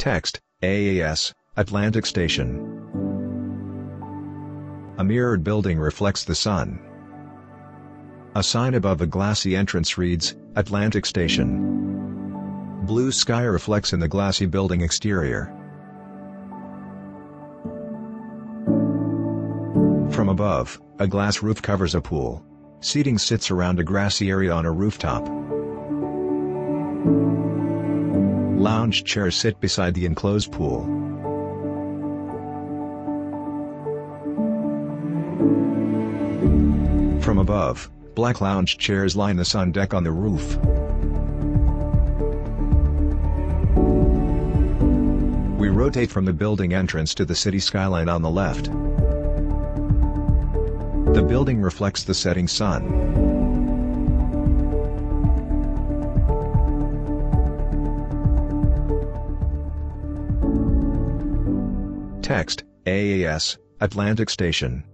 Text, AAS, Atlantic Station. A mirrored building reflects the sun. A sign above a glassy entrance reads, Atlantic Station. Blue sky reflects in the glassy building exterior. From above, a glass roof covers a pool. Seating sits around a grassy area on a rooftop. Lounge chairs sit beside the enclosed pool. From above, black lounge chairs line the sun deck on the roof. We rotate from the building entrance to the city skyline on the left. The building reflects the setting sun. Text, AAS, Atlantic Station.